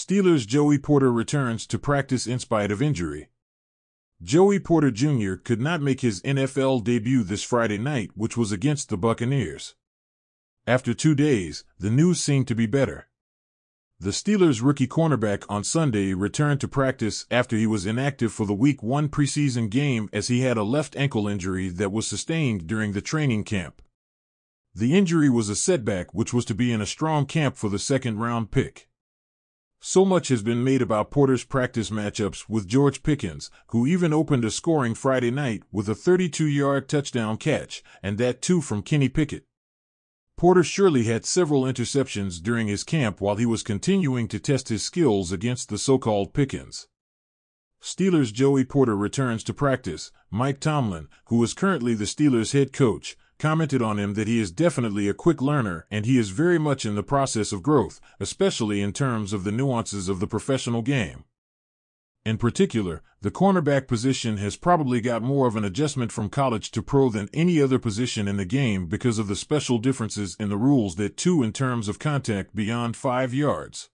Steelers' Joey Porter returns to practice in spite of injury. Joey Porter Jr. could not make his NFL debut this Friday night, which was against the Buccaneers. After two days, the news seemed to be better. The Steelers' rookie cornerback on Sunday returned to practice after he was inactive for the Week 1 preseason game as he had a left ankle injury that was sustained during the training camp. The injury was a setback which was to be in a strong camp for the second round pick. So much has been made about Porter's practice matchups with George Pickens, who even opened a scoring Friday night with a 32 yard touchdown catch, and that too from Kenny Pickett. Porter surely had several interceptions during his camp while he was continuing to test his skills against the so called Pickens. Steelers' Joey Porter returns to practice. Mike Tomlin, who is currently the Steelers' head coach, commented on him that he is definitely a quick learner and he is very much in the process of growth, especially in terms of the nuances of the professional game. In particular, the cornerback position has probably got more of an adjustment from college to pro than any other position in the game because of the special differences in the rules that two in terms of contact beyond five yards.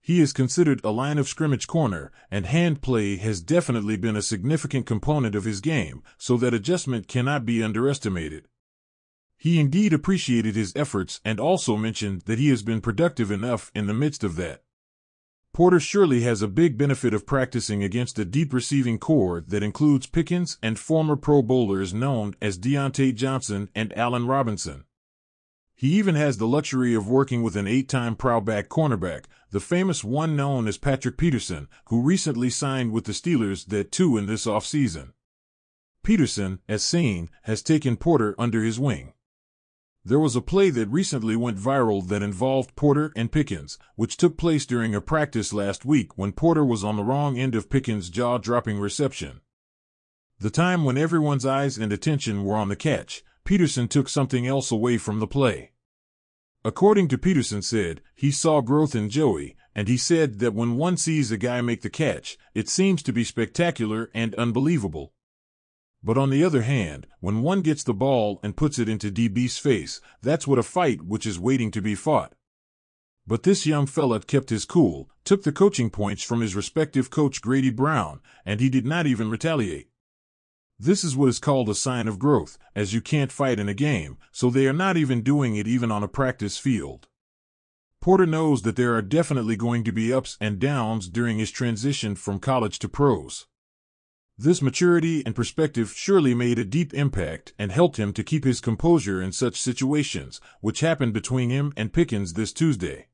He is considered a line of scrimmage corner, and hand play has definitely been a significant component of his game, so that adjustment cannot be underestimated. He indeed appreciated his efforts and also mentioned that he has been productive enough in the midst of that. Porter surely has a big benefit of practicing against a deep receiving corps that includes Pickens and former Pro Bowlers known as Diontae Johnson and Allen Robinson. He even has the luxury of working with an eight time Pro-Back cornerback, the famous one known as Patrick Peterson, who recently signed with the Steelers that too in this offseason. Peterson, as seen, has taken Porter under his wing. There was a play that recently went viral that involved Porter and Pickens, which took place during a practice last week when Porter was on the wrong end of Pickens' jaw dropping reception. The time when everyone's eyes and attention were on the catch, Peterson took something else away from the play. According to Peterson said, he saw growth in Joey, and he said that when one sees a guy make the catch, it seems to be spectacular and unbelievable. But on the other hand, when one gets the ball and puts it into DB's face, that's what a fight which is waiting to be fought. But this young fella kept his cool, took the coaching points from his respective coach Grady Brown, and he did not even retaliate. This is what is called a sign of growth, as you can't fight in a game, so they are not even doing it even on a practice field. Porter knows that there are definitely going to be ups and downs during his transition from college to pros. This maturity and perspective surely made a deep impact and helped him to keep his composure in such situations, which happened between him and Pickens this Tuesday.